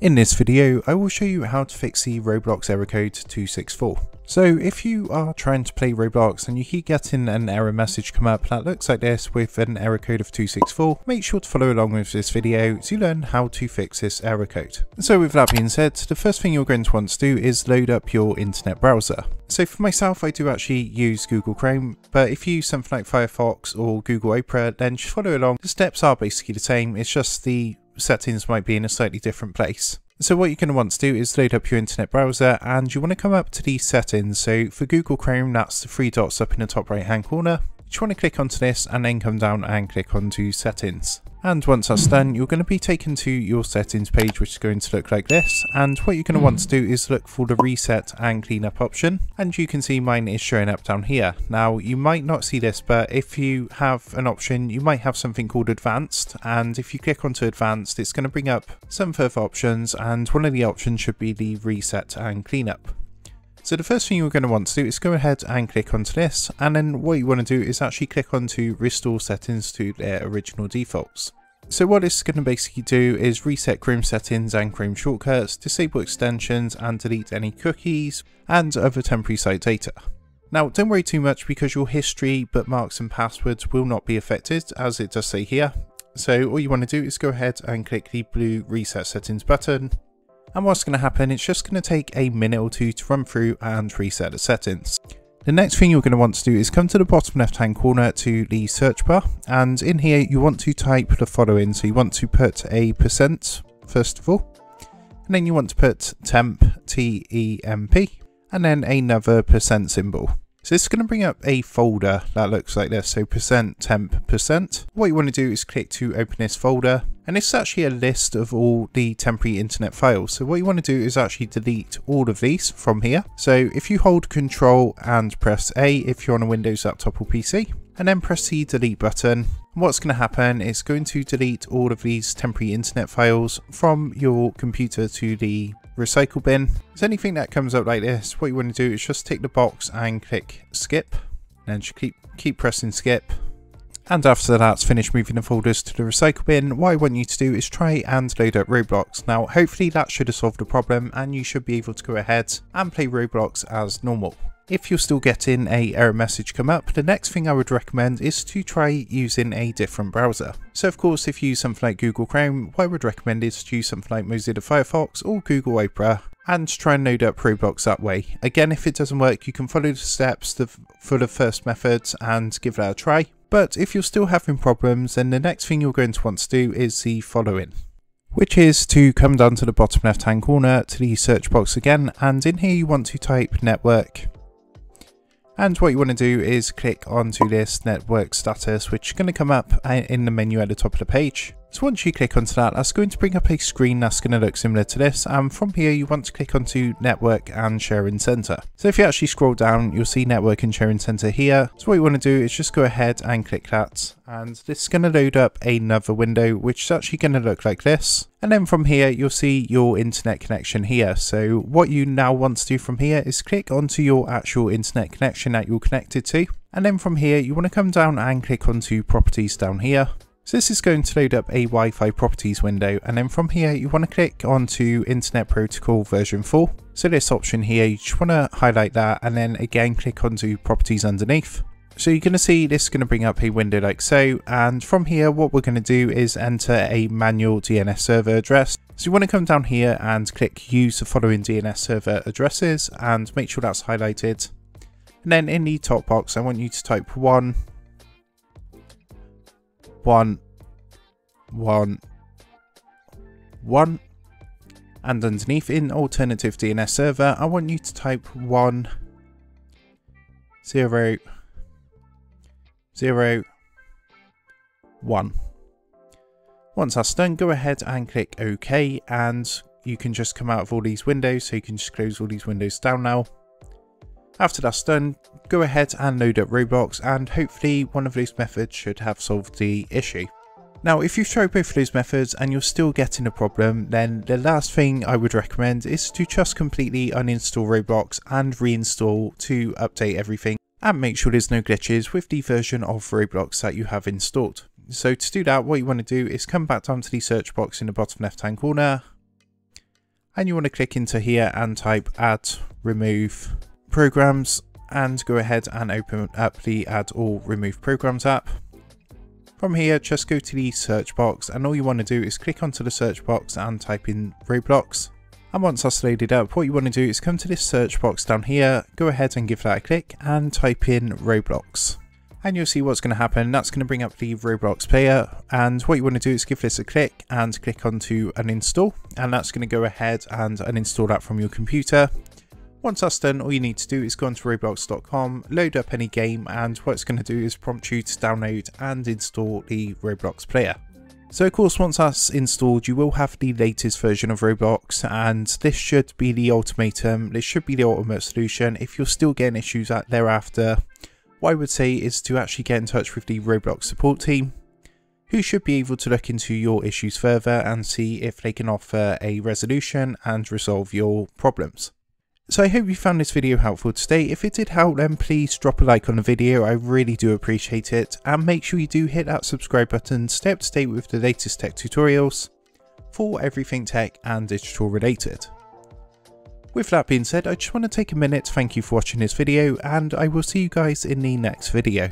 In this video, I will show you how to fix the Roblox error code 264. So if you are trying to play Roblox and you keep getting an error message come up that looks like this with an error code of 264, make sure to follow along with this video to learn how to fix this error code. So with that being said, the first thing you're going to want to do is load up your internet browser. So for myself, I do actually use Google Chrome, but if you use something like Firefox or Google Opera, then just follow along. The steps are basically the same, it's just the settings might be in a slightly different place. So what you're going to want to do is load up your internet browser and you want to come up to these settings. So for Google Chrome, that's the three dots up in the top right hand corner. You just want to click onto this and then come down and click onto settings. And once that's done, you're going to be taken to your settings page, which is going to look like this. And what you're going to want to do is look for the reset and cleanup option. And you can see mine is showing up down here. Now, you might not see this, but if you have an option, you might have something called advanced. And if you click onto advanced, it's going to bring up some further options. And one of the options should be the reset and cleanup. So the first thing you're going to want to do is go ahead and click onto this and then what you want to do is actually click onto restore settings to their original defaults. So what this is going to basically do is reset Chrome settings and Chrome shortcuts, disable extensions and delete any cookies and other temporary site data. Now don't worry too much because your history, bookmarks and passwords will not be affected as it does say here. So all you want to do is go ahead and click the blue reset settings button and what's going to happen, it's just going to take a minute or two to run through and reset the settings. The next thing you're going to want to do is come to the bottom left hand corner to the search bar and in here you want to type the following. So you want to put a percent first of all and then you want to put temp, T-E-M-P and then another percent symbol. So this is going to bring up a folder that looks like this, so percent temp percent. What you want to do is click to open this folder, and it's actually a list of all the temporary internet files. So what you want to do is actually delete all of these from here. So if you hold control and press A if you're on a Windows laptop or PC, and then press the delete button, what's going to happen is going to delete all of these temporary internet files from your computer to the recycle bin. If anything that comes up like this, what you want to do is just tick the box and click skip. And just keep, keep pressing skip. And after that's finished moving the folders to the recycle bin, what I want you to do is try and load up Roblox. Now hopefully that should have solved the problem and you should be able to go ahead and play Roblox as normal. If you're still getting a error message come up, the next thing I would recommend is to try using a different browser. So of course if you use something like Google Chrome, what I would recommend is to use something like Mozilla Firefox or Google Opera and try and load up Roblox that way. Again, if it doesn't work, you can follow the steps for the first methods and give that a try. But if you're still having problems, then the next thing you're going to want to do is the following which is to come down to the bottom left hand corner to the search box again and in here you want to type network and what you want to do is click onto this network status, which is going to come up uh, in the menu at the top of the page. So once you click onto that, that's going to bring up a screen that's going to look similar to this. And from here, you want to click onto Network and Sharing Center. So if you actually scroll down, you'll see Network and Sharing Center here. So what you want to do is just go ahead and click that. And this is going to load up another window, which is actually going to look like this. And then from here, you'll see your internet connection here. So what you now want to do from here is click onto your actual internet connection that you're connected to. And then from here, you want to come down and click onto properties down here. So this is going to load up a Wi-Fi properties window and then from here you want to click onto Internet Protocol version 4. So this option here, you just want to highlight that and then again click onto properties underneath. So you're going to see this is going to bring up a window like so and from here what we're going to do is enter a manual DNS server address. So you want to come down here and click use the following DNS server addresses and make sure that's highlighted. And then in the top box I want you to type 1 one, one, one. And underneath in alternative DNS server, I want you to type one, zero, zero, one. Once that's done, go ahead and click OK and you can just come out of all these windows. So you can just close all these windows down now. After that's done, go ahead and load up Roblox and hopefully one of those methods should have solved the issue. Now if you've tried both of those methods and you're still getting a problem then the last thing I would recommend is to just completely uninstall Roblox and reinstall to update everything and make sure there's no glitches with the version of Roblox that you have installed. So to do that what you want to do is come back down to the search box in the bottom left hand corner and you want to click into here and type add remove programs and go ahead and open up the add all remove programs app. From here, just go to the search box and all you want to do is click onto the search box and type in Roblox. And once that's loaded up, what you want to do is come to this search box down here, go ahead and give that a click and type in Roblox. And you'll see what's going to happen. That's going to bring up the Roblox player. And what you want to do is give this a click and click onto uninstall. And that's going to go ahead and uninstall that from your computer. Once that's done, all you need to do is go onto roblox.com, load up any game, and what it's going to do is prompt you to download and install the Roblox player. So of course once that's installed you will have the latest version of Roblox and this should be the ultimatum, this should be the ultimate solution. If you're still getting issues thereafter, what I would say is to actually get in touch with the Roblox support team who should be able to look into your issues further and see if they can offer a resolution and resolve your problems. So I hope you found this video helpful today. If it did help then please drop a like on the video, I really do appreciate it. And make sure you do hit that subscribe button, stay up to date with the latest tech tutorials for everything tech and digital related. With that being said, I just want to take a minute to thank you for watching this video and I will see you guys in the next video.